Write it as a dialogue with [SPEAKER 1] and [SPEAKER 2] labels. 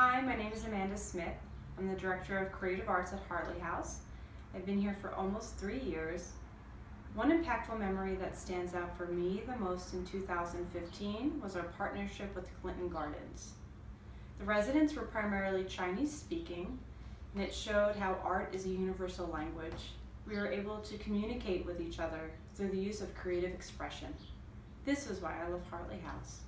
[SPEAKER 1] Hi, my name is Amanda Smith. I'm the Director of Creative Arts at Hartley House. I've been here for almost three years. One impactful memory that stands out for me the most in 2015 was our partnership with Clinton Gardens. The residents were primarily Chinese speaking, and it showed how art is a universal language. We were able to communicate with each other through the use of creative expression. This is why I love Hartley House.